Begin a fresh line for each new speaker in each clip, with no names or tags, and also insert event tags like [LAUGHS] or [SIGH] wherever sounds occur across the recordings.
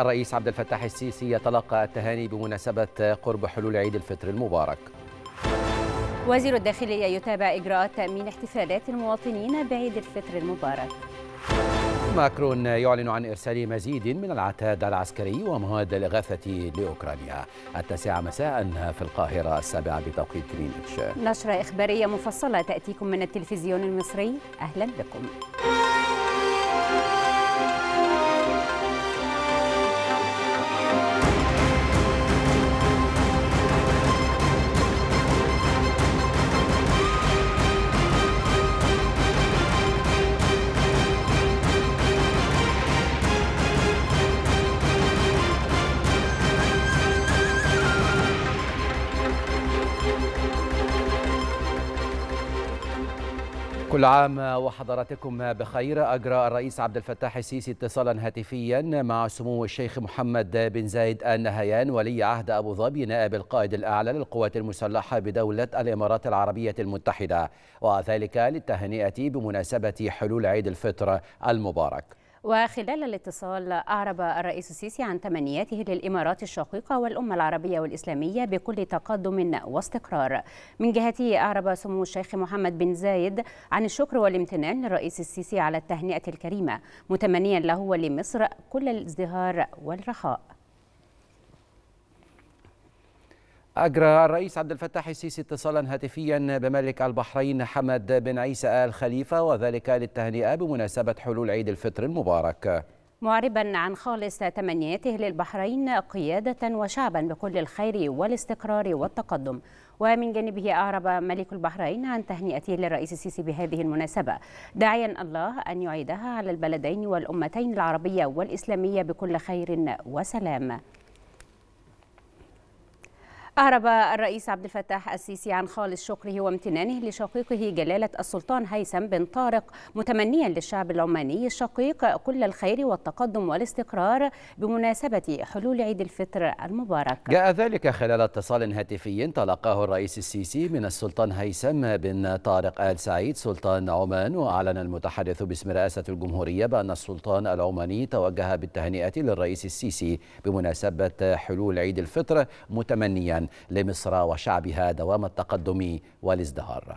الرئيس عبد الفتاح السيسي يتلقى التهاني بمناسبة قرب حلول عيد الفطر المبارك.
وزير الداخلية يتابع إجراءات تأمين احتفالات المواطنين بعيد الفطر المبارك.
ماكرون يعلن عن إرسال مزيد من العتاد العسكري ومواد الإغاثة لأوكرانيا. التاسعة مساء في القاهرة السابعة بتوقيت جرينتش
نشرة إخبارية مفصلة تأتيكم من التلفزيون المصري. أهلا بكم.
كل عام وحضراتكم بخير. أجرى الرئيس عبد الفتاح السيسي اتصالا هاتفيا مع سمو الشيخ محمد بن زايد آل نهيان ولي عهد أبو ظبي نائب القائد الأعلى للقوات المسلحة بدولة الإمارات العربية المتحدة وذلك للتهنئة بمناسبة حلول عيد الفطر المبارك.
وخلال الاتصال أعرب الرئيس السيسي عن تمنياته للإمارات الشقيقة والأمة العربية والإسلامية بكل تقدم واستقرار. من جهته أعرب سمو الشيخ محمد بن زايد عن الشكر والامتنان للرئيس السيسي على التهنئة الكريمة متمنيا له ولمصر كل الازدهار والرخاء.
أجرى الرئيس عبد الفتاح السيسي اتصالا هاتفيا بملك البحرين حمد بن عيسى آل خليفة وذلك للتهنئة بمناسبة حلول عيد الفطر المبارك.
معربا عن خالص تمنياته للبحرين قيادة وشعبا بكل الخير والاستقرار والتقدم. ومن جانبه أعرب ملك البحرين عن تهنئته للرئيس السيسي بهذه المناسبة. داعيا الله أن يعيدها على البلدين والأمتين العربية والإسلامية بكل خير وسلام. أعرب الرئيس عبد الفتاح السيسي عن خالص شكره وامتنانه لشقيقه جلالة السلطان هيثم بن طارق متمنيا للشعب العماني الشقيق كل الخير والتقدم والاستقرار بمناسبة حلول عيد الفطر المبارك.
جاء ذلك خلال اتصال هاتفي تلقاه الرئيس السيسي من السلطان هيثم بن طارق آل سعيد سلطان عمان وأعلن المتحدث باسم رئاسة الجمهورية بأن السلطان العماني توجه بالتهنئة للرئيس السيسي بمناسبة حلول عيد الفطر متمنيا لمصر وشعبها دوام التقدم والازدهار.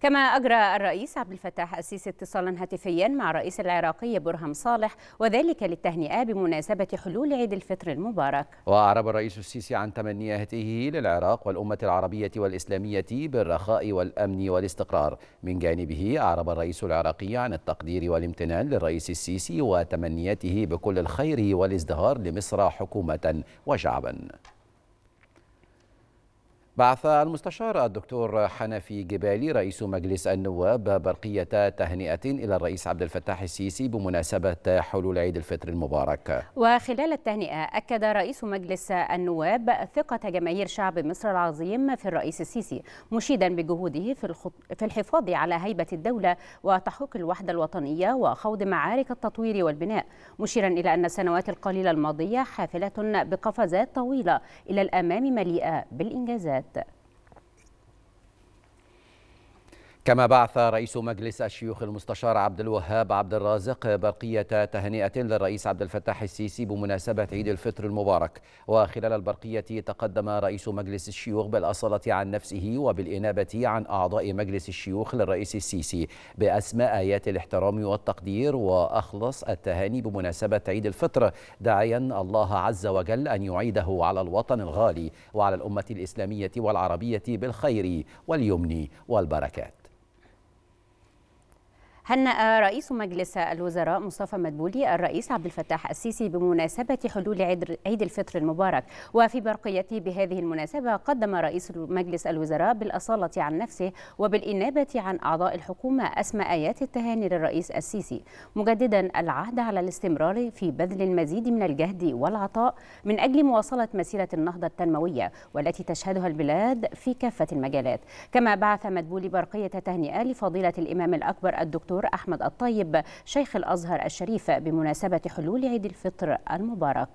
كما أجرى الرئيس عبد الفتاح السيسي اتصالا هاتفيا مع الرئيس العراقي برهم صالح وذلك للتهنئة بمناسبة حلول عيد الفطر المبارك.
وأعرب الرئيس السيسي عن تمنياته للعراق والأمة العربية والإسلامية بالرخاء والأمن والاستقرار. من جانبه أعرب الرئيس العراقي عن التقدير والامتنان للرئيس السيسي وتمنياته بكل الخير والازدهار لمصر حكومة وشعبا. بعث المستشار الدكتور حنفي جبالي رئيس مجلس النواب برقية تهنئة إلى الرئيس عبد الفتاح السيسي بمناسبة حلول عيد الفطر المبارك
وخلال التهنئة أكد رئيس مجلس النواب ثقة جماهير شعب مصر العظيم في الرئيس السيسي مشيدا بجهوده في. في الحفاظ على هيبة الدولة وتحقيق الوحدة الوطنية وخوض معارك التطوير والبناء مشيرا إلى أن السنوات القليلة الماضية حافلة بقفزات طويلة إلى الأمام مليئة بالإنجازات etti.
كما بعث رئيس مجلس الشيوخ المستشار عبد الوهاب عبد الرازق برقية تهنئة للرئيس عبد الفتاح السيسي بمناسبة عيد الفطر المبارك. وخلال البرقية تقدم رئيس مجلس الشيوخ بالأصالة عن نفسه وبالإنابة عن أعضاء مجلس الشيوخ للرئيس السيسي بأسماء آيات الاحترام والتقدير وأخلص التهاني بمناسبة عيد الفطر داعيا الله عز وجل أن يعيده على الوطن الغالي وعلى الأمة الإسلامية والعربية بالخير واليمن والبركات.
هنأ رئيس مجلس الوزراء مصطفى مدبولي الرئيس عبد الفتاح السيسي بمناسبة حلول عيد الفطر المبارك. وفي برقيته بهذه المناسبة قدم رئيس مجلس الوزراء بالأصالة عن نفسه وبالإنابة عن أعضاء الحكومة أسمى آيات التهاني للرئيس السيسي مجددا العهد على الاستمرار في بذل المزيد من الجهد والعطاء من أجل مواصلة مسيرة النهضة التنموية والتي تشهدها البلاد في كافة المجالات. كما بعث مدبولي برقية تهنئة لفضيلة الإمام الأكبر الدكتور الدكتور أحمد الطيب شيخ الأزهر الشريف بمناسبة حلول عيد الفطر المبارك.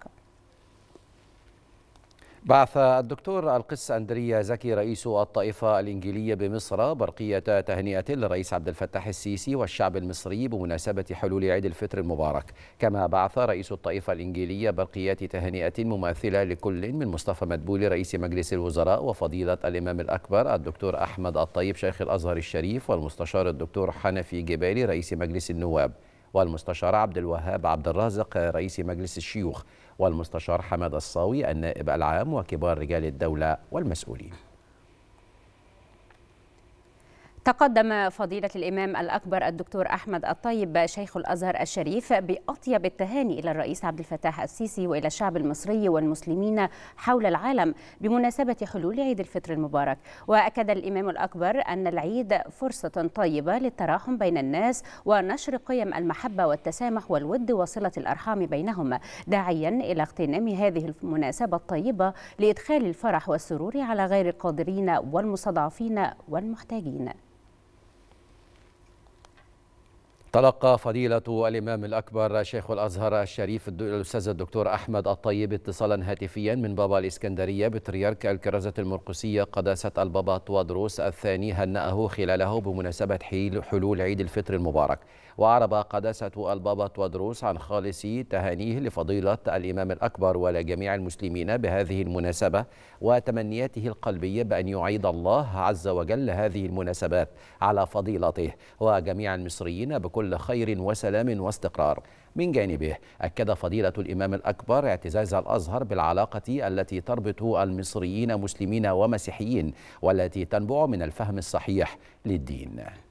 بعث الدكتور القس أندريا زكي رئيس الطائفة الإنجيلية بمصر برقية تهنئة للرئيس عبد الفتاح السيسي والشعب المصري بمناسبة حلول عيد الفطر المبارك. كما بعث رئيس الطائفة الإنجيلية برقيات تهنئة مماثلة لكل من مصطفى مدبولي رئيس مجلس الوزراء وفضيلة الإمام الأكبر الدكتور أحمد الطيب شيخ الأزهر الشريف والمستشار الدكتور حنفي جبالي رئيس مجلس النواب. والمستشار عبد الوهاب عبد الرازق رئيس مجلس الشيوخ. والمستشار حمد الصاوي النائب العام وكبار رجال الدولة والمسؤولين.
تقدم فضيلة الإمام الأكبر الدكتور أحمد الطيب شيخ الأزهر الشريف بأطيب التهاني إلى الرئيس عبد الفتاح السيسي وإلى الشعب المصري والمسلمين حول العالم بمناسبة حلول عيد الفطر المبارك. وأكد الإمام الأكبر أن العيد فرصة طيبة للتراحم بين الناس ونشر قيم المحبة والتسامح والود وصلة الأرحام بينهم داعيا إلى اغتنام هذه المناسبة الطيبة لإدخال الفرح والسرور على غير القادرين والمستضعفين والمحتاجين.
تلقى فضيلة الإمام الأكبر شيخ الأزهر الشريف الأستاذ الدكتور أحمد الطيب اتصالا هاتفيا من بابا الإسكندرية بطريرك الكرزة المرقسية قداسة البابا توادروس الثاني هنأه خلاله بمناسبة حلول عيد الفطر المبارك. وأعرب قداسة البابا توادروس عن خالص تهانيه لفضيلة الإمام الأكبر ولجميع المسلمين بهذه المناسبة وتمنياته القلبية بأن يعيد الله عز وجل هذه المناسبات على فضيلته وجميع المصريين بكل خير وسلام واستقرار. من جانبه أكد فضيلة الإمام الأكبر اعتزاز الأزهر بالعلاقة التي تربط المصريين مسلمين ومسيحيين والتي تنبع من الفهم الصحيح للدين.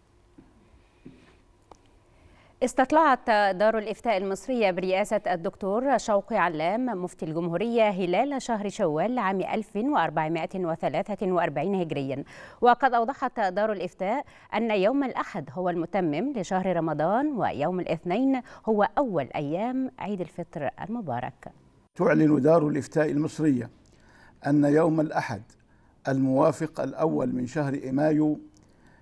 استطلعت دار الإفتاء المصرية برئاسة الدكتور شوقي علام مفتي الجمهورية هلال شهر شوال عام 1443 هجريا. وقد أوضحت دار الإفتاء أن يوم الأحد هو المتمم لشهر رمضان ويوم الاثنين هو أول أيام عيد الفطر المبارك.
تعلن دار الإفتاء المصرية أن يوم الأحد الموافق الأول من شهر مايو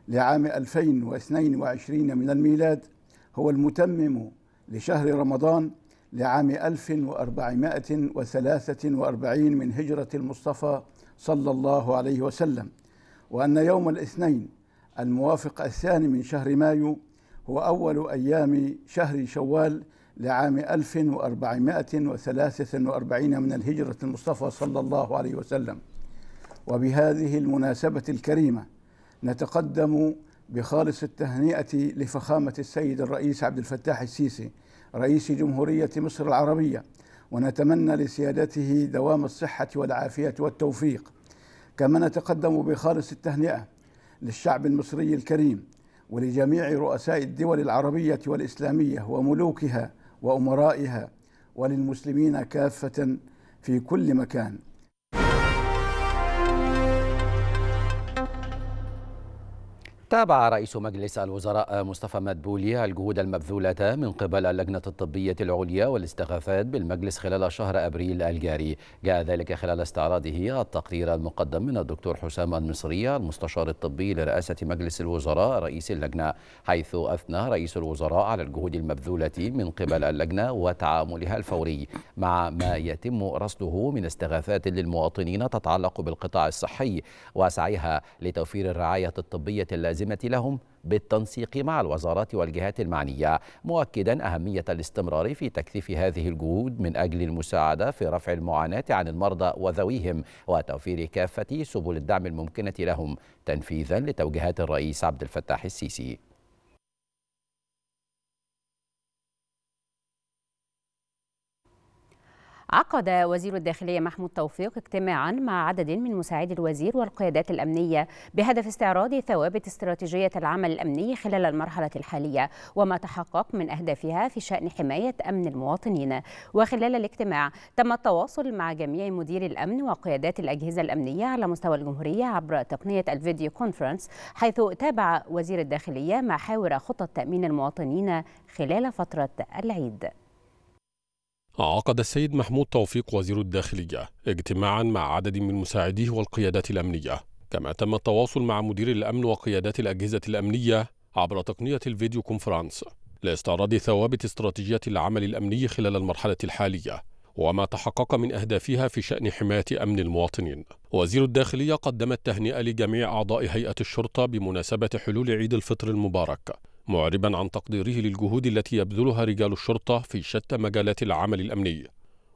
لعام 2022 من الميلاد هو المتمم لشهر رمضان لعام 1443 من هجرة المصطفى صلى الله عليه وسلم. وأن يوم الاثنين الموافق الثاني من شهر مايو هو أول أيام شهر شوال لعام 1443 من الهجرة المصطفى صلى الله عليه وسلم. وبهذه المناسبة الكريمة نتقدم بخالص التهنئة لفخامة السيد الرئيس عبد الفتاح السيسي رئيس جمهورية مصر العربية ونتمنى لسيادته دوام الصحة والعافية والتوفيق. كما نتقدم بخالص التهنئة للشعب المصري الكريم ولجميع رؤساء الدول العربية والإسلامية وملوكها وأمرائها وللمسلمين كافة في كل مكان.
تابع رئيس مجلس الوزراء مصطفى مدبولي الجهود المبذولة من قبل اللجنة الطبية العليا والاستغاثات بالمجلس خلال شهر أبريل الجاري. جاء ذلك خلال استعراضه التقرير المقدم من الدكتور حسام المصري المستشار الطبي لرئاسة مجلس الوزراء رئيس اللجنة حيث أثنى رئيس الوزراء على الجهود المبذولة من قبل اللجنة وتعاملها الفوري مع ما يتم رصده من استغاثات للمواطنين تتعلق بالقطاع الصحي وسعيها لتوفير الرعاية الطبية اللازمة اللازمة لهم بالتنسيق مع الوزارات والجهات المعنية مؤكدا أهمية الاستمرار في تكثيف هذه الجهود من أجل المساعدة في رفع المعاناة عن المرضى وذويهم وتوفير كافة سبل الدعم الممكنة لهم تنفيذا لتوجيهات الرئيس عبد الفتاح السيسي.
عقد وزير الداخلية محمود توفيق اجتماعا مع عدد من مساعدي الوزير والقيادات الأمنية بهدف استعراض ثوابت استراتيجية العمل الأمني خلال المرحلة الحالية وما تحقق من أهدافها في شأن حماية أمن المواطنين. وخلال الاجتماع تم التواصل مع جميع مدير الأمن وقيادات الأجهزة الأمنية على مستوى الجمهورية عبر تقنية الفيديو كونفرنس حيث تابع وزير الداخلية محاور خطط تأمين المواطنين خلال فترة العيد.
عقد السيد محمود توفيق وزير الداخلية اجتماعا مع عدد من مساعديه والقيادات الأمنية. كما تم التواصل مع مدير الأمن وقيادات الأجهزة الأمنية عبر تقنية الفيديو كونفرانس لاستعراض ثوابت استراتيجية العمل الأمني خلال المرحلة الحالية وما تحقق من أهدافها في شأن حماية أمن المواطنين. وزير الداخلية قدم التهنئة لجميع أعضاء هيئة الشرطة بمناسبة حلول عيد الفطر المبارك. معربا عن تقديره للجهود التي يبذلها رجال الشرطة في شتى مجالات العمل الأمني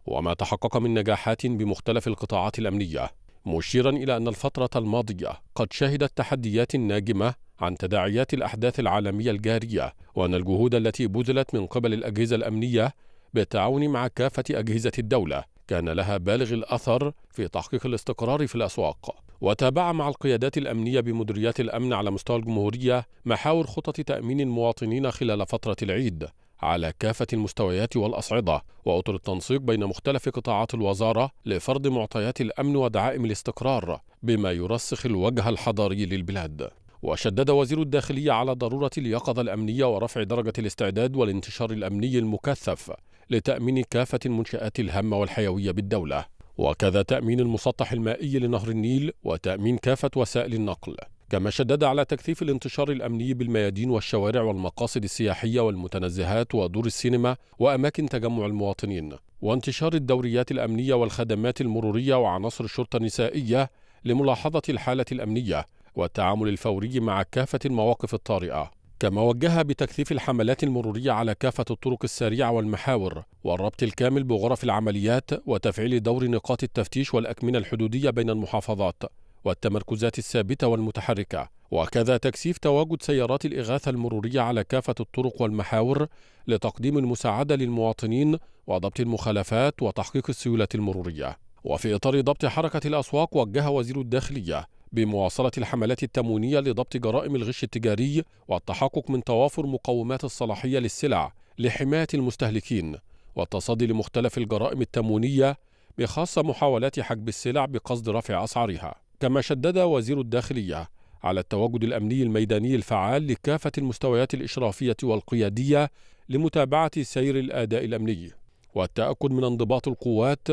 وما تحقق من نجاحات بمختلف القطاعات الأمنية مشيرا إلى أن الفترة الماضية قد شهدت تحديات ناجمة عن تداعيات الأحداث العالمية الجارية وأن الجهود التي بذلت من قبل الأجهزة الأمنية بالتعاون مع كافة أجهزة الدولة كان لها بالغ الأثر في تحقيق الاستقرار في الأسواق. وتابع مع القيادات الأمنية بمديريات الأمن على مستوى الجمهورية محاور خطط تأمين المواطنين خلال فترة العيد على كافة المستويات والأصعدة وأطر التنسيق بين مختلف قطاعات الوزارة لفرض معطيات الأمن ودعائم الاستقرار بما يرسخ الوجه الحضاري للبلاد. وشدد وزير الداخلية على ضرورة اليقظة الأمنية ورفع درجة الاستعداد والانتشار الأمني المكثف لتأمين كافة المنشآت الهامة والحيوية بالدولة. وكذا تأمين المسطح المائي لنهر النيل وتأمين كافة وسائل النقل كما شدد على تكثيف الانتشار الأمني بالميادين والشوارع والمقاصد السياحية والمتنزهات ودور السينما وأماكن تجمع المواطنين وانتشار الدوريات الأمنية والخدمات المرورية وعناصر الشرطة النسائية لملاحظة الحالة الأمنية والتعامل الفوري مع كافة المواقف الطارئة. كما وجه بتكثيف الحملات المرورية على كافة الطرق السريعة والمحاور والربط الكامل بغرف العمليات وتفعيل دور نقاط التفتيش والأكمنة الحدودية بين المحافظات والتمركزات الثابتة والمتحركة. وكذا تكثيف تواجد سيارات الإغاثة المرورية على كافة الطرق والمحاور لتقديم المساعدة للمواطنين وضبط المخالفات وتحقيق السيولة المرورية. وفي إطار ضبط حركة الأسواق وجه وزير الداخلية بمواصلة الحملات التموينية لضبط جرائم الغش التجاري والتحقق من توافر مقومات الصلاحية للسلع لحماية المستهلكين والتصدي لمختلف الجرائم التموينية بخاصة محاولات حجب السلع بقصد رفع أسعارها. كما شدد وزير الداخلية على التواجد الأمني الميداني الفعال لكافة المستويات الإشرافية والقيادية لمتابعة سير الأداء الأمني والتأكد من انضباط القوات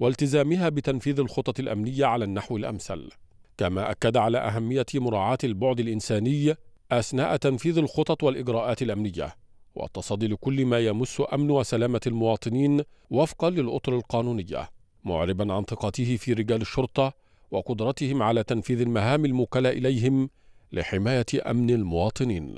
والتزامها بتنفيذ الخطط الأمنية على النحو الأمثل. كما أكد على أهمية مراعاة البعد الإنساني أثناء تنفيذ الخطط والإجراءات الأمنية والتصدي لكل ما يمس أمن وسلامة المواطنين وفقا للأطر القانونية معربا عن ثقته في رجال الشرطة وقدرتهم على تنفيذ المهام الموكلة إليهم لحماية أمن المواطنين.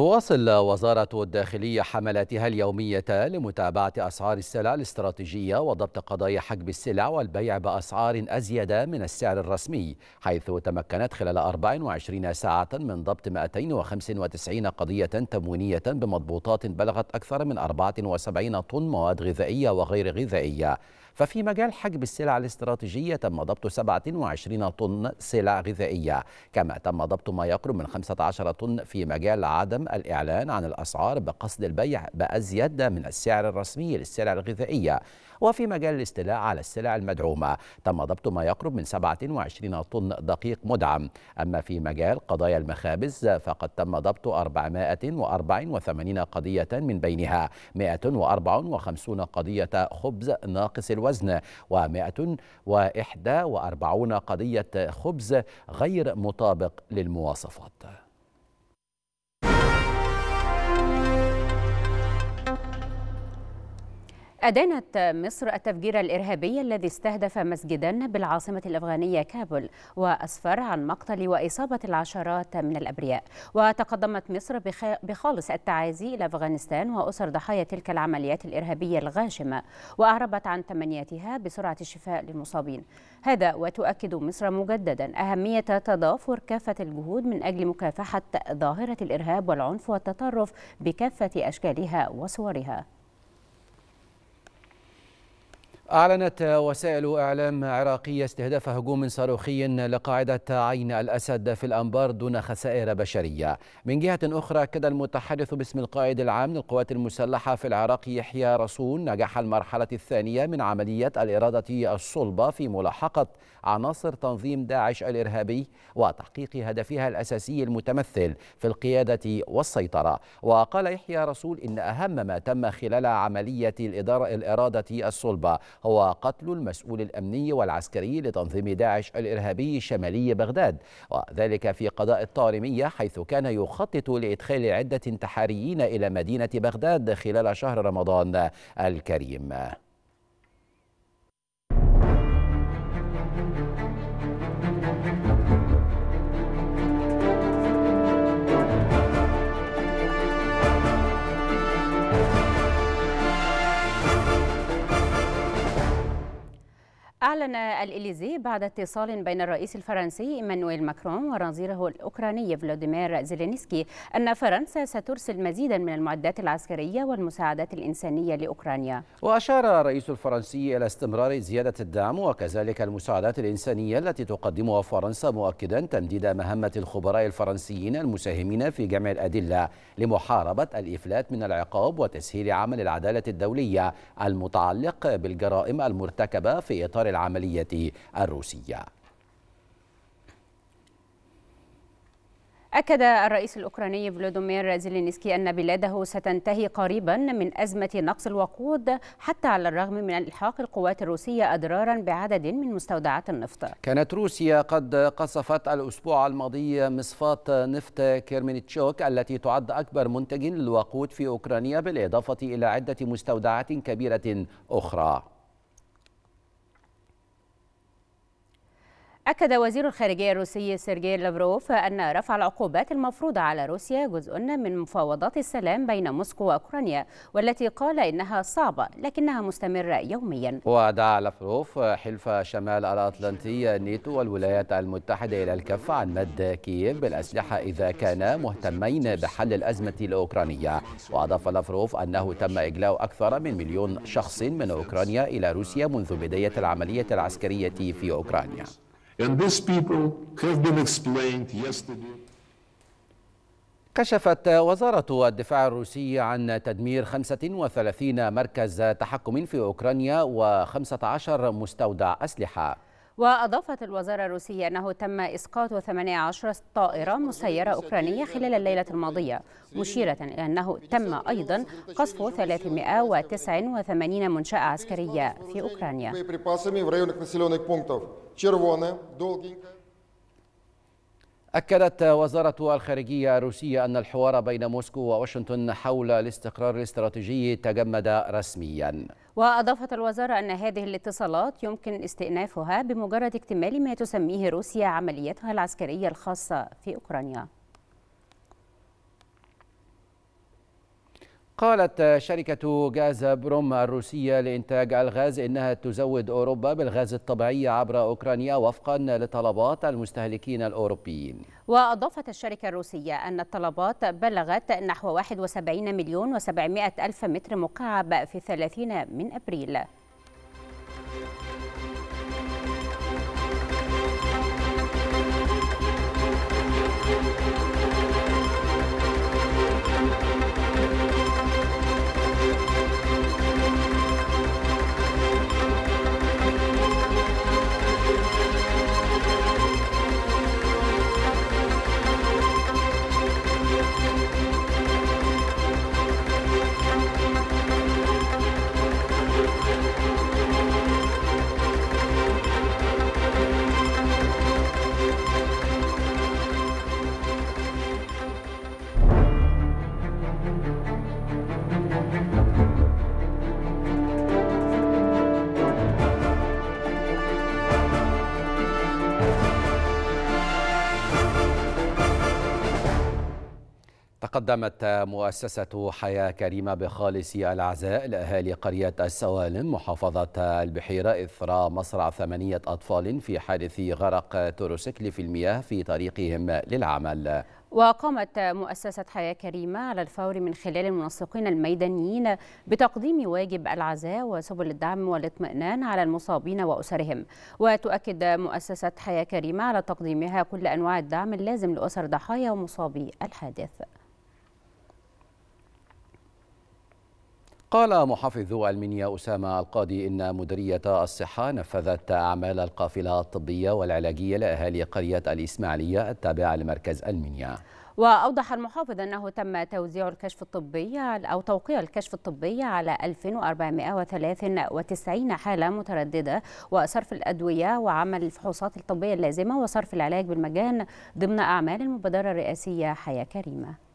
تواصل وزارة الداخلية حملاتها اليومية لمتابعة أسعار السلع الاستراتيجية وضبط قضايا حجب السلع والبيع بأسعار أزيد من السعر الرسمي حيث تمكنت خلال 24 ساعة من ضبط 295 قضية تموينية بمضبوطات بلغت أكثر من 74 طن مواد غذائية وغير غذائية. ففي مجال حجب السلع الاستراتيجية تم ضبط 27 طن سلع غذائية كما تم ضبط ما يقرب من 15 طن في مجال عدم الإعلان عن الأسعار بقصد البيع بأزيد من السعر الرسمي للسلع الغذائية وفي مجال الاستيلاء على السلع المدعومة. تم ضبط ما يقرب من 27 طن دقيق مدعم. أما في مجال قضايا المخابز فقد تم ضبط 484 قضية من بينها 154 قضية خبز ناقص الوزن و141 قضية خبز غير مطابق للمواصفات.
أدانت مصر التفجير الإرهابي الذي استهدف مسجدا بالعاصمة الأفغانية كابول وأسفر عن مقتل وإصابة العشرات من الأبرياء. وتقدمت مصر بخالص التعازي إلى أفغانستان وأسر ضحايا تلك العمليات الإرهابية الغاشمة وأعربت عن تمنياتها بسرعة الشفاء للمصابين. هذا وتؤكد مصر مجددا أهمية تضافر كافة الجهود من أجل مكافحة ظاهرة الإرهاب والعنف والتطرف بكافة أشكالها وصورها.
أعلنت وسائل إعلام عراقية استهداف هجوم صاروخي لقاعدة عين الأسد في الأنبار دون خسائر بشرية. من جهة أخرى أكد المتحدث باسم القائد العام للقوات المسلحة في العراق يحيى رسول نجاح المرحلة الثانية من عملية الإرادة الصلبة في ملاحقة عناصر تنظيم داعش الإرهابي وتحقيق هدفها الأساسي المتمثل في القيادة والسيطرة. وقال يحيى رسول إن أهم ما تم خلال عملية الإرادة الصلبة هو قتل المسؤول الأمني والعسكري لتنظيم داعش الإرهابي شمالي بغداد وذلك في قضاء الطارمية حيث كان يخطط لإدخال عدة انتحاريين إلى مدينة بغداد خلال شهر رمضان الكريم.
وأعلن الإليزي بعد اتصال بين الرئيس الفرنسي إيمانويل ماكرون ونظيره الأوكراني فلاديمير زيلينسكي أن فرنسا سترسل مزيدا من المعدات العسكرية والمساعدات الإنسانية لأوكرانيا.
وأشار الرئيس الفرنسي إلى استمرار زيادة الدعم وكذلك المساعدات الإنسانية التي تقدمها فرنسا مؤكدا تمديد مهمة الخبراء الفرنسيين المساهمين في جمع الأدلة لمحاربة الإفلات من العقاب وتسهيل عمل العدالة الدولية المتعلق بالجرائم المرتكبة في إطار العملية الروسية.
أكد الرئيس الأوكراني فلودومير زيلينسكي أن بلاده ستنتهي قريبا من أزمة نقص الوقود حتى على الرغم من إلحاق القوات الروسية أضرارا بعدد من مستودعات النفط.
كانت روسيا قد قصفت الأسبوع الماضي مصفاة نفط كيرمينتشوك التي تعد أكبر منتج للوقود في أوكرانيا بالإضافة إلى عدة مستودعات كبيرة أخرى.
أكد وزير الخارجية الروسي سيرجي لافروف أن رفع العقوبات المفروضة على روسيا جزء من مفاوضات السلام بين موسكو وأوكرانيا والتي قال إنها صعبة لكنها مستمرة يوميا.
ودعا لافروف حلف شمال الأطلنطي الناتو والولايات المتحدة إلى الكف عن مد كييف بالأسلحة إذا كانا مهتمين بحل الأزمة الأوكرانية. وأضاف لافروف أنه تم إجلاء أكثر من مليون شخص من أوكرانيا إلى روسيا منذ بداية العملية العسكرية في أوكرانيا.
And these people have been explained yesterday.
كشفت وزارة الدفاع الروسي عن تدمير 35 مركز تحكم في أوكرانيا و15 مستودع أسلحة
وأضافت الوزارة الروسية أنه تم إسقاط 18 طائرة مسيرة أوكرانية خلال الليلة الماضية مشيرة إلى أنه تم أيضا قصف 389 منشأة عسكرية في أوكرانيا.
أكدت وزارة الخارجية الروسية أن الحوار بين موسكو وواشنطن حول الاستقرار الاستراتيجي تجمد رسميا.
وأضافت الوزارة أن هذه الاتصالات يمكن استئنافها بمجرد اكتمال ما تسميه روسيا عملياتها العسكرية الخاصة في أوكرانيا.
قالت شركة غاز بروم الروسية لإنتاج الغاز إنها تزود أوروبا بالغاز الطبيعي عبر أوكرانيا وفقا لطلبات المستهلكين الأوروبيين.
وأضافت الشركة الروسية أن الطلبات بلغت نحو 71 مليون و700 ألف متر مكعب في 30 من أبريل.
قدمت مؤسسة حياة كريمة بخالص الأعزاء لأهالي قرية السوالم محافظة البحيرة إثر مصرع ثمانية أطفال في حادث غرق تروسيكل في المياه في طريقهم للعمل.
وقامت مؤسسة حياة كريمة على الفور من خلال المنسقين الميدانيين بتقديم واجب العزاء وسبل الدعم والاطمئنان على المصابين وأسرهم. وتؤكد مؤسسة حياة كريمة على تقديمها كل أنواع الدعم اللازم لأسر ضحايا ومصابي الحادث.
قال محافظ المنيا أسامة القاضي إن مديرية الصحة نفذت أعمال القافلة الطبية والعلاجية لأهالي قرية الإسماعيلية التابعة لمركز المنيا
وأوضح المحافظ أنه تم توزيع الكشف الطبي أو توقيع الكشف الطبي على 2493 حالة مترددة وصرف الأدوية وعمل الفحوصات الطبية اللازمة وصرف العلاج بالمجان ضمن أعمال المبادرة الرئاسية حياة كريمة.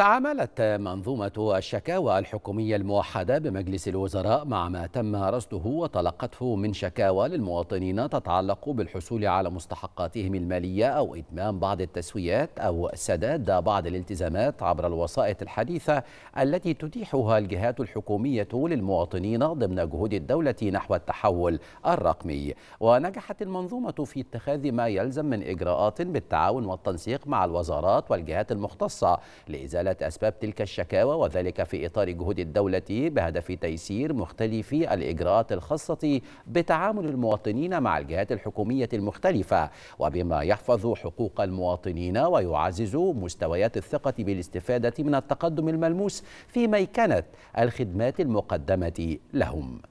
تعاملت منظومة الشكاوى الحكومية الموحدة بمجلس الوزراء مع ما تم رصده وتلقته من شكاوى للمواطنين تتعلق بالحصول على مستحقاتهم المالية أو إتمام بعض التسويات أو سداد بعض الالتزامات عبر الوسائط الحديثة التي تتيحها الجهات الحكومية للمواطنين ضمن جهود الدولة نحو التحول الرقمي. ونجحت المنظومة في اتخاذ ما يلزم من إجراءات بالتعاون والتنسيق مع الوزارات والجهات المختصة لإزالة أسباب تلك الشكاوى وذلك في إطار جهود الدولة بهدف تيسير مختلف الإجراءات الخاصة بتعامل المواطنين مع الجهات الحكومية المختلفة. وبما يحفظ حقوق المواطنين ويعزز مستويات الثقة بالاستفادة من التقدم الملموس في ميكنة الخدمات المقدمة لهم.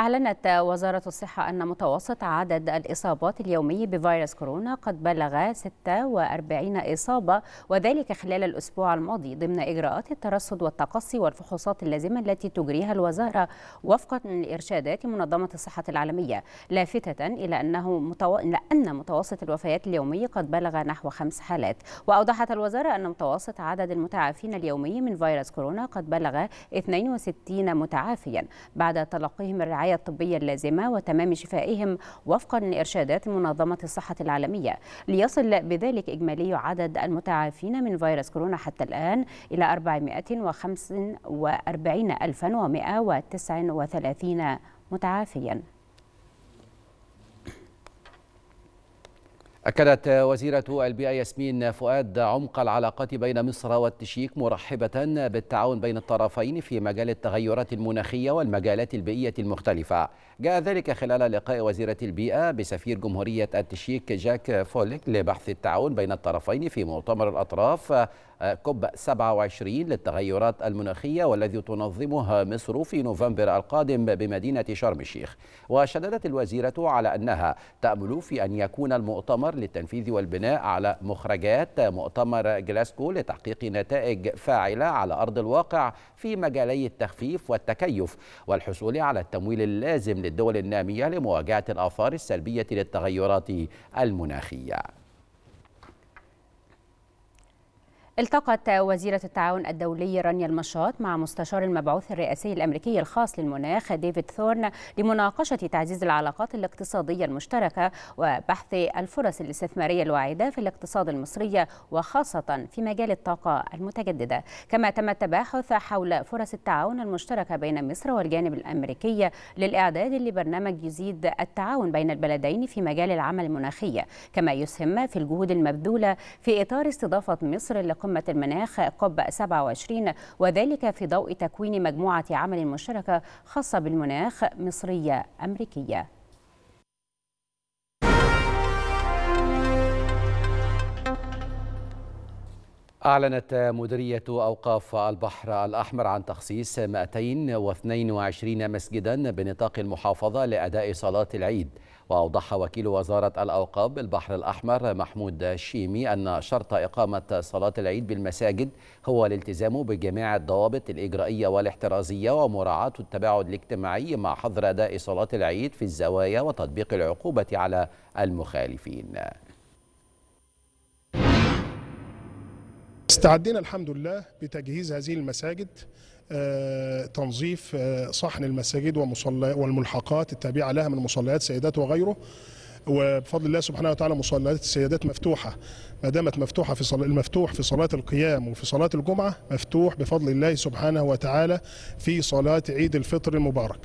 أعلنت وزارة الصحة أن متوسط عدد الإصابات اليومي بفيروس كورونا قد بلغ 46 إصابة وذلك خلال الأسبوع الماضي ضمن إجراءات الترصد والتقصي والفحوصات اللازمة التي تجريها الوزارة وفقا لإرشادات منظمة الصحة العالمية لافتة إلى أنه متو... أن متوسط الوفيات اليومي قد بلغ نحو خمس حالات. وأوضحت الوزارة أن متوسط عدد المتعافين اليومي من فيروس كورونا قد بلغ 62 متعافيا بعد تلقيهم الرعاية الرعاية الطبية اللازمة وتمام شفائهم وفقا لإرشادات منظمة الصحة العالمية. ليصل بذلك إجمالي عدد المتعافين من فيروس كورونا حتى الآن إلى 445139 متعافيا.
أكدت وزيرة البيئة ياسمين فؤاد عمق العلاقات بين مصر والتشيك مرحبة بالتعاون بين الطرفين في مجال التغيرات المناخية والمجالات البيئية المختلفة. جاء ذلك خلال لقاء وزيرة البيئة بسفير جمهورية التشيك جاك فوليك لبحث التعاون بين الطرفين في مؤتمر الأطراف كوب 27 للتغيرات المناخية والذي تنظمها مصر في نوفمبر القادم بمدينة شرم الشيخ. وشددت الوزيرة على أنها تأمل في أن يكون المؤتمر للتنفيذ والبناء على مخرجات مؤتمر جلاسكو لتحقيق نتائج فاعلة على أرض الواقع في مجالي التخفيف والتكيف والحصول على التمويل اللازم للدول النامية لمواجهة الآثار السلبية للتغيرات المناخية.
التقت وزيرة التعاون الدولي رانيا المشاط مع مستشار المبعوث الرئاسي الأمريكي الخاص للمناخ ديفيد ثورن لمناقشة تعزيز العلاقات الاقتصادية المشتركة وبحث الفرص الاستثمارية الواعدة في الاقتصاد المصري وخاصة في مجال الطاقة المتجددة. كما تم التباحث حول فرص التعاون المشتركة بين مصر والجانب الأمريكي للإعداد لبرنامج يزيد التعاون بين البلدين في مجال العمل المناخي كما يسهم في الجهود المبذولة في إطار استضافة مصر لقمة قمة المناخ كوب 27 وذلك في ضوء تكوين مجموعة عمل مشتركة خاصة بالمناخ مصرية أمريكية.
أعلنت مديرية أوقاف البحر الأحمر عن تخصيص 222 مسجدا بنطاق المحافظة لأداء صلاة العيد. وأوضح وكيل وزارة الأوقاف بالبحر الأحمر محمود شيمي أن شرط إقامة صلاة العيد بالمساجد هو الالتزام بجميع الضوابط الإجرائية والاحترازية ومراعاة التباعد الاجتماعي مع حظر أداء صلاة العيد في الزوايا وتطبيق العقوبة على المخالفين.
استعدينا الحمد لله بتجهيز هذه المساجد تنظيف صحن المساجد والملحقات التابعة لها من مصليات سيدات وغيره. وبفضل الله سبحانه وتعالى مصليات السيدات مفتوحة. ما دامت مفتوحة في صلاة المفتوح في صلاة القيام وفي صلاة الجمعة مفتوح بفضل الله سبحانه وتعالى في صلاة عيد الفطر المبارك.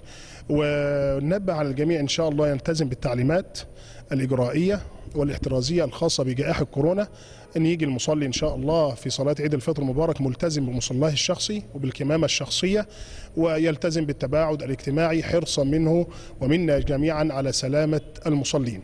وننبه على الجميع إن شاء الله يلتزم بالتعليمات الإجرائية والإحترازية الخاصة بجائحة كورونا. أن يجي المصلي إن شاء الله في صلاة عيد الفطر المبارك ملتزم بمصلاه الشخصي وبالكمامة الشخصية ويلتزم بالتباعد الاجتماعي حرصا منه ومنا جميعا على سلامة المصلين.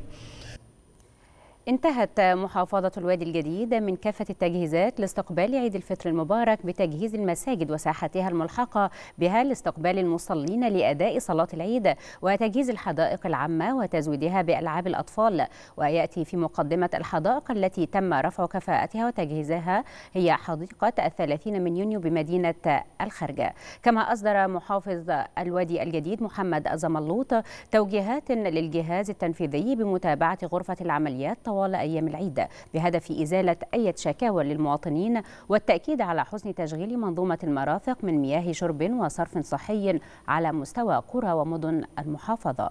انتهت محافظة الوادي الجديد من كافة التجهيزات لاستقبال عيد الفطر المبارك بتجهيز المساجد وساحتها الملحقة بها لاستقبال المصلين لأداء صلاة العيد وتجهيز الحدائق العامة وتزويدها بألعاب الأطفال. ويأتي في مقدمة الحدائق التي تم رفع كفاءتها وتجهيزها هي حديقة الثلاثين من يونيو بمدينة الخرجة كما أصدر محافظ الوادي الجديد محمد زملوط توجيهات للجهاز التنفيذي بمتابعة غرفة العمليات طوال أيام العيد بهدف إزالة أي شكاوى للمواطنين والتأكيد على حسن تشغيل منظومة المرافق من مياه شرب وصرف صحي على مستوى قرى ومدن المحافظة.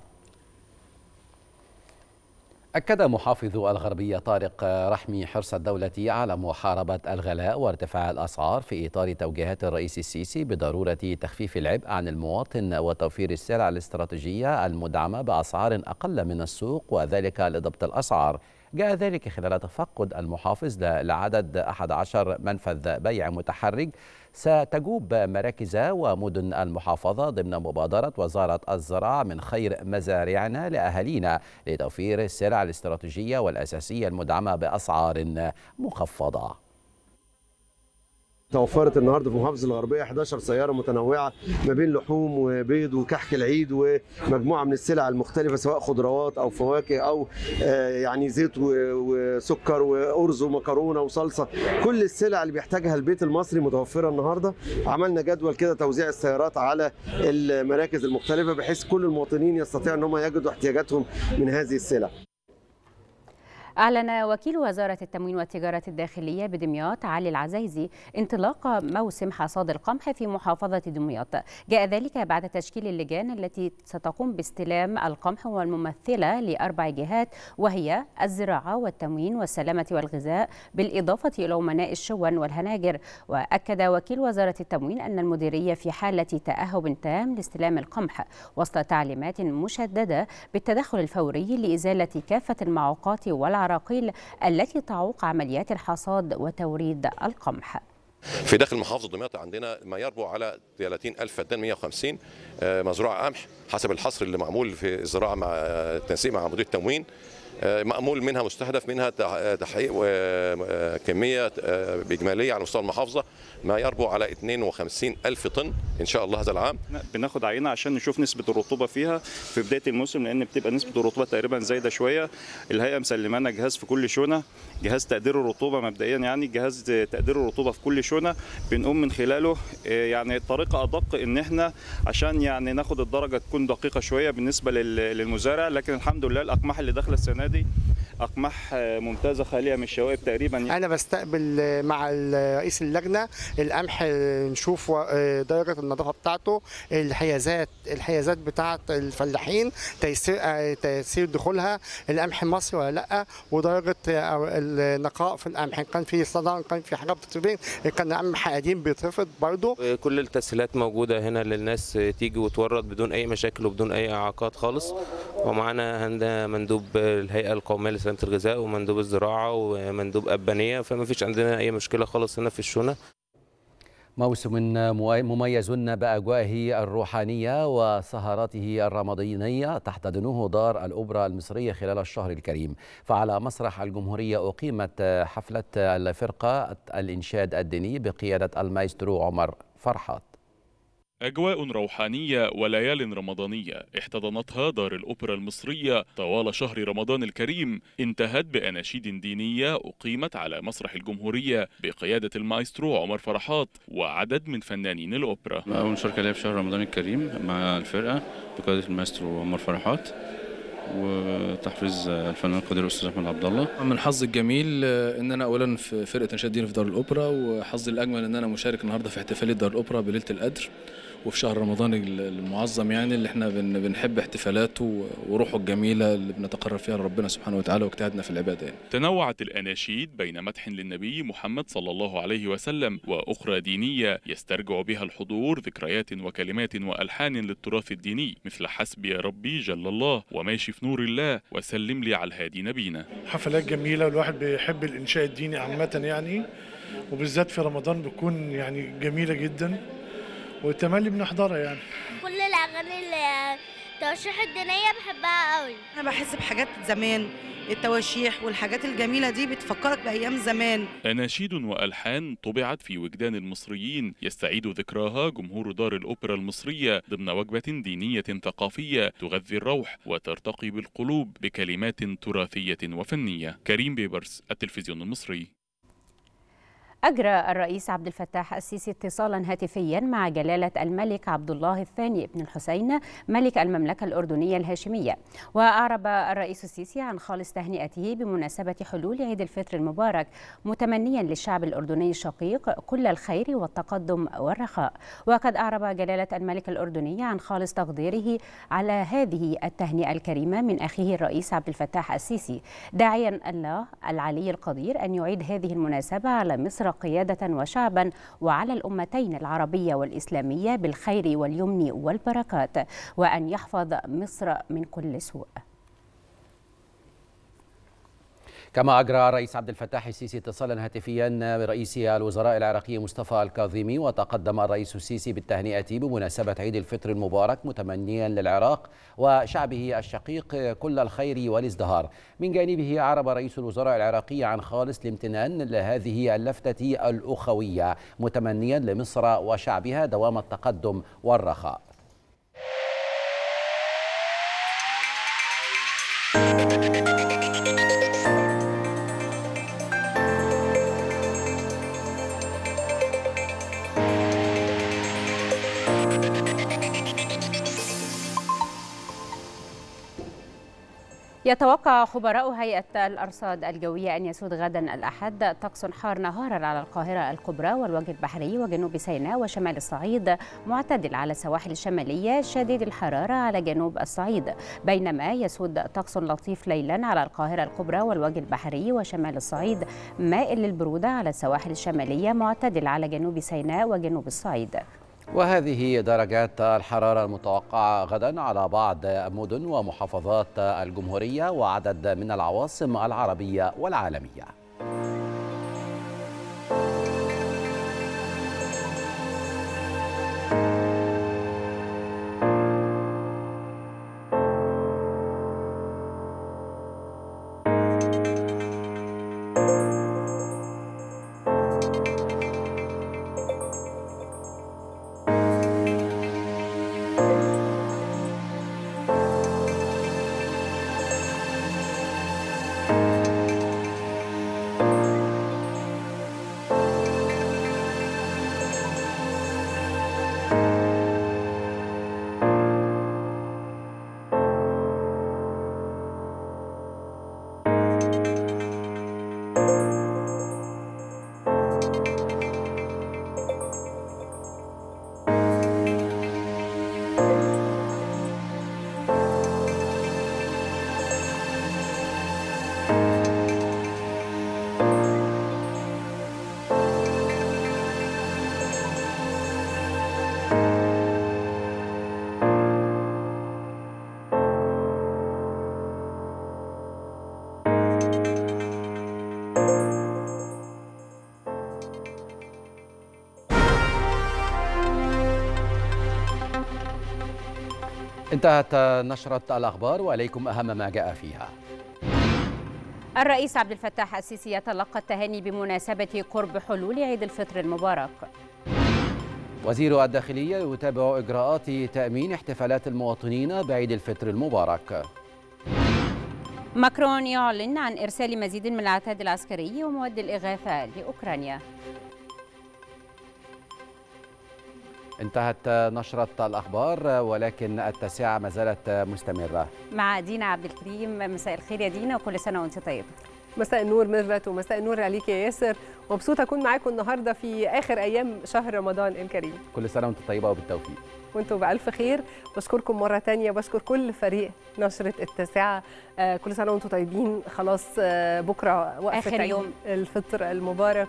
أكد محافظ الغربية طارق رحمي حرص الدولة على محاربة الغلاء وارتفاع الأسعار في إطار توجيهات الرئيس السيسي بضرورة تخفيف العبء عن المواطن وتوفير السلع الاستراتيجية المدعمة بأسعار أقل من السوق وذلك لضبط الأسعار. جاء ذلك خلال تفقد المحافظ لعدد 11 منفذ بيع متحرك. ستجوب مراكز ومدن المحافظة ضمن مبادرة وزارة الزراعة من خير مزارعنا لأهالينا لتوفير السلع الاستراتيجية والأساسية المدعمة بأسعار مخفضة.
توفرت النهارده في محافظة الغربية 11 سيارة متنوعة ما بين لحوم وبيض وكحك العيد ومجموعة من السلع المختلفة سواء خضروات أو فواكه أو يعني زيت وسكر وأرز ومكرونة وصلصة. كل السلع اللي بيحتاجها البيت المصري متوفرة النهارده. عملنا جدول كده توزيع السيارات على المراكز المختلفة بحيث كل المواطنين يستطيعوا إن هم يجدوا احتياجاتهم من هذه السلع.
أعلن وكيل وزارة التموين والتجارة الداخلية بدمياط علي العزيزي انطلاق موسم حصاد القمح في محافظة دمياط. جاء ذلك بعد تشكيل اللجان التي ستقوم باستلام القمح والممثلة لأربع جهات وهي الزراعة والتموين والسلامة والغذاء بالإضافة إلى أمناء الشون والهناجر. وأكد وكيل وزارة التموين أن المديرية في حالة تأهب تام لاستلام القمح وسط تعليمات مشددة بالتدخل الفوري لإزالة كافة المعوقات والعراقيل التي تعوق عمليات الحصاد وتوريد القمح.
في داخل محافظة دمياط عندنا ما يربو على 30 ألف فدان 150 مزروعة قمح حسب الحصر اللي معمول في الزراعة مع التنسيق مع مدير التموين. مأمول منها مستهدف منها تحقيق كمية إجمالية على مستوى المحافظة ما يربو على 52 ألف طن إن شاء الله هذا العام.
بناخد عينة عشان نشوف نسبة الرطوبة فيها. في بداية الموسم لأن بتبقى نسبة الرطوبة تقريبا زايدة شوية. الهيئة مسلمانا جهاز في كل شونة جهاز تقدير الرطوبة مبدئيا يعني جهاز تقدير الرطوبة في كل شونة. بنقوم من خلاله. يعني طريقة أدق إن إحنا عشان يعني ناخد الدرجة تكون دقيقة شوية بالنسبة للمزارع. لكن الحمد لله الأقماح اللي داخلة السنة دي اقماح ممتازة خالية من الشوائب تقريبا.
أنا بستقبل مع رئيس اللجنة القمح نشوف درجة النظافة بتاعته الحيازات الحيازات بتاعة الفلاحين تيسير تيسير دخولها القمح مصري ولا لأ ودرجة النقاء في القمح. كان في صدى كان في حاجة بتترفض كان قمح قديم بيترفض برضه.
كل التسهيلات موجودة هنا للناس تيجي وتورد بدون أي مشاكل وبدون أي إعاقات خالص. ومعانا عندنا مندوب الهيئة القومية لسلامه الغذاء ومندوب الزراعة ومندوب أبانية فما فيش عندنا أي مشكلة خالص هنا في الشونة.
موسم مميز بأجوائه الروحانية وسهراته الرمضانية تحتضنه دار الأوبرا المصرية خلال الشهر الكريم. فعلى مسرح الجمهورية أقيمت حفلة الفرقة الإنشاد الديني بقيادة المايسترو عمر فرحات.
أجواء روحانية وليال رمضانية. احتضنتها دار الأوبرا المصرية. طوال شهر رمضان الكريم انتهت بأناشيد دينية أقيمت على مسرح الجمهورية بقيادة المايسترو عمر فرحات وعدد من فنانين الأوبرا.
أول مشاركة ليا في شهر رمضان الكريم مع الفرقة بقيادة المايسترو عمر فرحات وتحفيز الفنان القدير الأستاذ أحمد عبد الله.
من حظي الجميل إن أنا اولا في فرقة انشاد ديني في دار الأوبرا وحظي الأجمل إن أنا مشارك النهارده في احتفالية دار الأوبرا بليلة القدر. وفي شهر رمضان المعظم يعني اللي إحنا بنحب احتفالاته وروحه الجميلة اللي بنتقرب فيها لربنا سبحانه وتعالى واجتهادنا في العبادة يعني.
تنوعت الأناشيد بين مدح للنبي محمد صلى الله عليه وسلم وأخرى دينية يسترجع بها الحضور ذكريات وكلمات وألحان للتراث الديني مثل حسبي يا ربي جل الله وماشي في نور الله وسلم لي على الهادي نبينا.
حفلات جميلة والواحد بيحب الإنشاء الديني عامة يعني وبالذات في رمضان بتكون يعني جميلة جدا والتملي بنحضرها يعني.
كل الأغاني اللي التواشيح الدينيه بحبها قوي
أنا بحس بحاجات زمان التواشيح والحاجات الجميلة دي بتفكرك بأيام زمان.
أناشيد وألحان طبعت في وجدان المصريين يستعيد ذكراها جمهور دار الأوبرا المصرية ضمن وجبة دينية ثقافية تغذي الروح وترتقي بالقلوب بكلمات تراثية وفنية. كريم بيبرس التلفزيون المصري.
أجرى الرئيس عبد الفتاح السيسي اتصالا هاتفيا مع جلالة الملك عبد الله الثاني بن الحسين ملك المملكة الأردنية الهاشمية. وأعرب الرئيس السيسي عن خالص تهنئته بمناسبة حلول عيد الفطر المبارك متمنيا للشعب الأردني الشقيق كل الخير والتقدم والرخاء. وقد أعرب جلالة الملك الأردني عن خالص تقديره على هذه التهنئة الكريمة من أخيه الرئيس عبد الفتاح السيسي. داعيا الله العلي القدير أن يعيد هذه المناسبة على مصر قيادة وشعبا وعلى الأمتين العربية والإسلامية بالخير واليمن والبركات وأن يحفظ مصر من كل سوء.
كما أجرى الرئيس عبد الفتاح السيسي اتصالا هاتفيا برئيس الوزراء العراقي مصطفى الكاظمي وتقدم الرئيس السيسي بالتهنئة بمناسبة عيد الفطر المبارك متمنيا للعراق وشعبه الشقيق كل الخير والازدهار. من جانبه عرب رئيس الوزراء العراقي عن خالص الامتنان لهذه اللفتة الأخوية متمنيا لمصر وشعبها دوام التقدم والرخاء.
يتوقع خبراء هيئة الأرصاد الجوية أن يسود غدا الأحد طقس حار نهارا على القاهرة الكبرى والوجه البحري وجنوب سيناء وشمال الصعيد معتدل على السواحل الشمالية شديد الحرارة على جنوب الصعيد. بينما يسود طقس لطيف ليلا على القاهرة الكبرى والوجه البحري وشمال الصعيد مائل للبرودة على السواحل الشمالية معتدل على جنوب سيناء وجنوب الصعيد.
وهذه درجات الحرارة المتوقعة غدا على بعض مدن ومحافظات الجمهورية وعدد من العواصم العربية والعالمية. انتهت نشرة الأخبار وإليكم أهم ما جاء فيها.
الرئيس عبد الفتاح السيسي يتلقى التهاني بمناسبة قرب حلول عيد الفطر المبارك.
وزير الداخلية يتابع إجراءات تأمين احتفالات المواطنين بعيد الفطر المبارك.
ماكرون يعلن عن إرسال مزيد من العتاد العسكري ومواد الإغاثة لأوكرانيا.
انتهت نشرة الأخبار ولكن التاسعة ما زالت مستمرة.
مع دينا عبد الكريم مساء الخير يا دينا وكل سنة وانت طيبة
مساء النور ميرفت ومساء النور عليك يا ياسر. مبسوطة أكون معاكم النهاردة في آخر أيام شهر رمضان الكريم.
كل سنة وانت طيبة وبالتوفيق.
وأنتم بألف خير. بشكركم مرة تانية بشكر كل فريق نشرة التاسعة. آه كل سنة وأنتم طيبين. خلاص آه بكرة وقفة
آخر يوم.
الفطر المبارك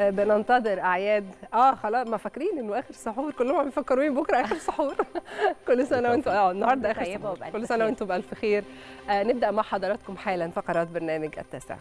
وبننتظر أعياد. آه خلاص ما فاكرين إنه آخر سحور كلهم عم يفكروني بكرة آخر سحور. [LAUGHS] كل سنة وأنتم آه النهاردة آخر
طيبة
سحور. كل
خير.
وأنتم بألف خير. آه نبدأ مع حضراتكم حالا فقرات برنامج التاسعة.